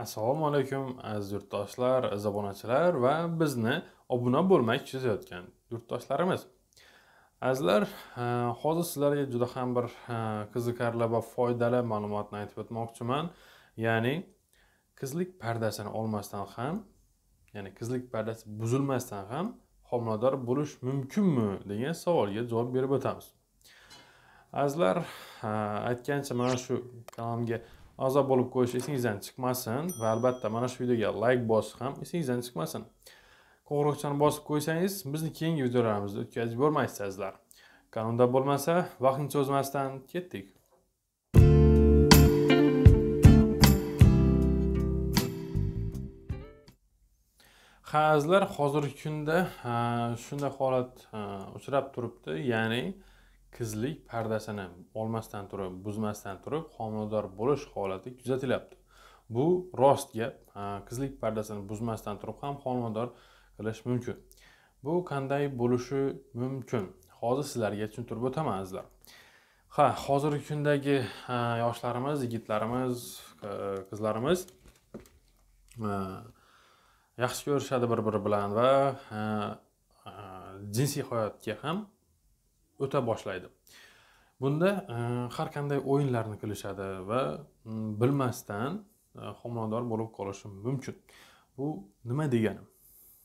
assalomu alaykum aziz yurtdoshlar aziz obunachilar va bizni obuna bo'lmay chizayotgan yurtdoshlarimiz. Azizlar hozir sizlarga juda ham bir qiziqarli va foydali ma'lumotni aytib o'tmoqchiman. Ya'ni qizlik pardasini olmasdan ham ya'ni qizlik pardasi buzilmasdan ham homilador bo'lish mumkinmi degan savolga javob berib o'tamiz. Azizlar aytgancha mana shu kanalimga a'zo bo'lib qo'yish esingizdan chiqmasin va albatta mana shu videoga layk bosish ham esingizdan chiqmasin. Qo'ng'iroqchani bosib qo'ysangiz bizni keyingi videolarimizni o'tkazib yubormaysizlar. Kanalda bo'lmasa vaqtni cho'zmasdan ketdik. Ha azizlar hozirgi kunda shunday holat uchrab turibdi ya'ni qizlik pardasini olmasdan turib buzmasdan turib homilador bo'lish holati kuzatilyapti. Bu rost gap. Qizlik pardasini buzmasdan turib ham homilador qilish mumkin. Bu qanday bo'lishi mumkin? Hozir sizlarga tushuntirib o'taman azizlar ha hozirgi kundagi yoshlarimiz yigitlarimiz qizlarimiz yaxshi ko'rishadi bir biri bilan va jinsiy hayotga ham o'ta boshlaydi. Bunda e, har qanday o'yinlarni qilishadi va bilmasdan e, homilador bo'lib qolishi mumkin. Bu nima degani?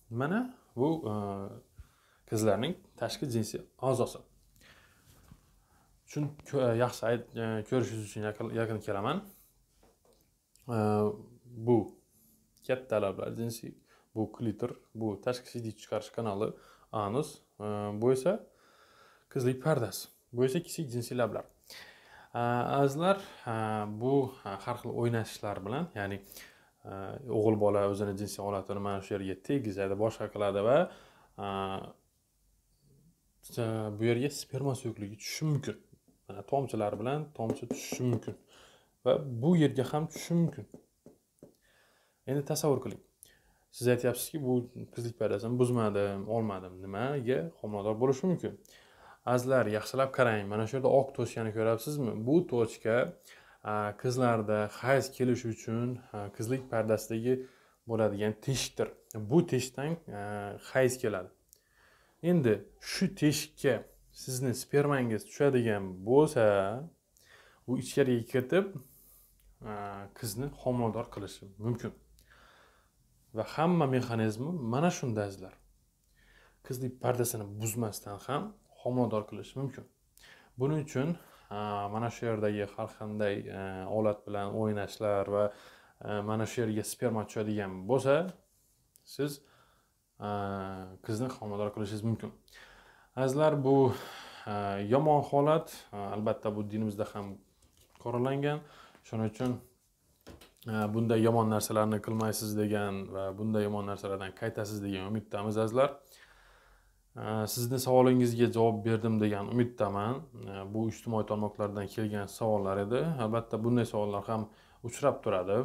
Mana bu e, qizlarning tashqi jinsiy a'zosi. Shuni yaxshi ko'rishingiz uchun yaqin kelaman. Bu katta lablar jinsiy bu klitr bu tashqi siydik chiqarish kanali anus. Bu esa qizlik pardasi bu esa kichik jinsiy lablar azizlar bu har xil o'ynashishlar bilan ya'ni o'g'il bola o'zini jinsiy holatini mana shu yerga tegizadi boshqa qiladi va bu yerga sperma suyuqligi tushishi mumkin. Mana tomchilar bilan tomchi tushishi mumkin va bu yerga ham tushishi mumkin. Endi tasavvur qiling. Siz aytyapsizki bu qizlik pardasini buzmadim olmadim nimaga? Homilador bo'lishi mumkin. Azizlar yaxshilab qarang. Mana shu yerda oq tochkani ko'ryapsizmi bu tochka qizlarda hayz kelish uchun qizlik pardasidagi bo'ladigan teshikdir. Bu teshikdan hayz keladi. Endi shu teshikka sizni spermangiz tushadigan bo'lsa u ichkariga ketib qizni homilador qilishi mumkin. Va hamma mexanizmi mana shunda azizlar. Qizlik pardasini buzmasdan ham homilador qilish mumkin. Buning uchun mana shu yerdagi har qanday e, olat bilan o'ynashlar va e, mana shu yerga sperma tushadigan bo'lsa siz e, qizni homilador qilishingiz mumkin. Azizlar bu yomon holat albatta bu dinimizda ham qoralangan. Shuning uchun bunday yomon narsalarni qilmaysiz degan va bunday yomon narsalardan qaytasiz degan umiddamiz azizlar. Sizni savolingizga javob berdim degan umiddaman. Bu ijtimoiy tarmoqlardan kelgan savollar edi. Albatta bunday savollar ham uchrab turadi.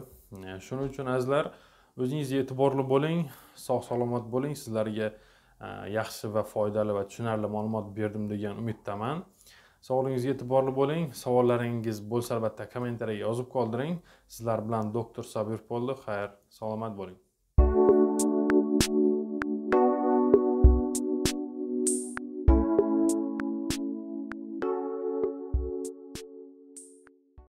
Shuning uchun azizlar o'zingiz e'tiborli bo'ling sog' salomat bo'ling. Sizlarga e, yaxshi va foydali va tushunarli ma'lumot berdim degan umiddaman. Savolingizga e'tiborli bo'ling. Savollaringiz bo'lsa albatta kommentariyaga yozib qoldiring. Sizlar bilan doktor sabirov bo'ldi xayr salomat bo'ling.